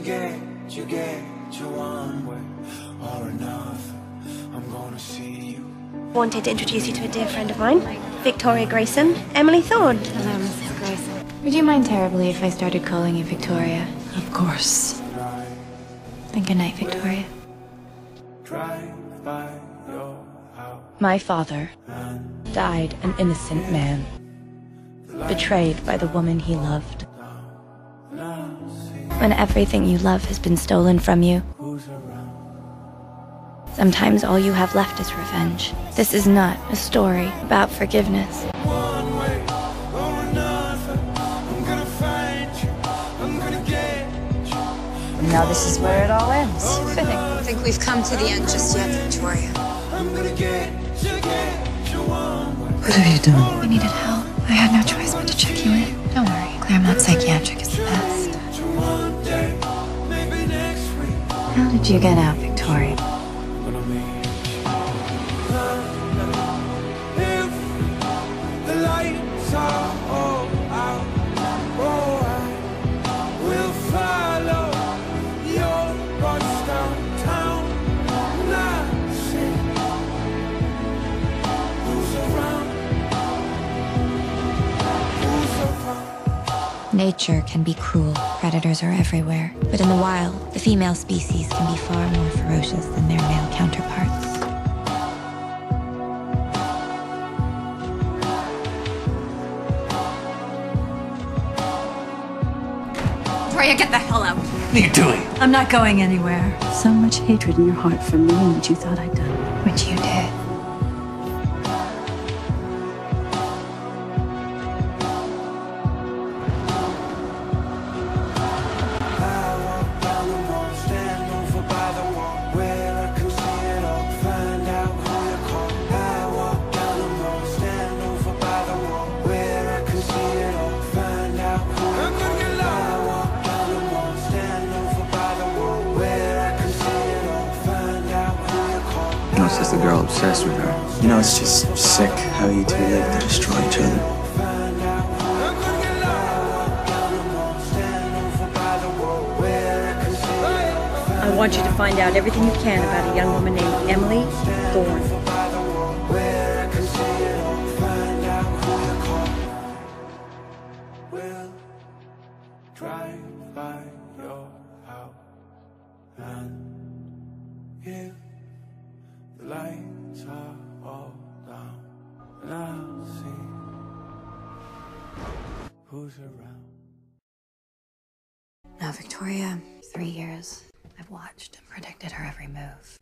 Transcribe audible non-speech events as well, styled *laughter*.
get you one way or another. I'm gonna see you. Wanted to introduce you to a dear friend of mine, Victoria Grayson, Emily Thorne. Hello, Mrs. Grayson. Would you mind terribly if I started calling you Victoria? Of course. Then good night, Victoria. Drive by your house. My father died an innocent man, betrayed by the woman he loved. When everything you love has been stolen from you, Who's around? sometimes all you have left is revenge. This is not a story about forgiveness. One way or another. I'm gonna find you. I'm gonna get you. Now this is where it all ends. Fitting. *laughs* I think we've come to the end just yet, Victoria. I'm gonna get you, get you one way. What have you done? We needed help. I had no choice but to check you in. Don't worry, Claremont Psychiatric How did you get out, Victoria? Nature can be cruel. Predators are everywhere. But in the wild, the female species can be far more ferocious than their male counterparts. Victoria, get the hell out. What are you doing? I'm not going anywhere. So much hatred in your heart for me and what you thought I'd done. Which you did. You know, it's just a girl obsessed with her. You know, it's just sick how you two live to destroy each other. Find out who you call. I walk down the mall, stand over by the wall, where I can see it all, I want you to find out everything you can about a young woman named Emily Thorne. by the wall, where I can see it all, find out who you call. We'll drive by your house and if the lights are all down, and I'll see who's around. Now, Victoria, three years. I've watched and predicted her every move.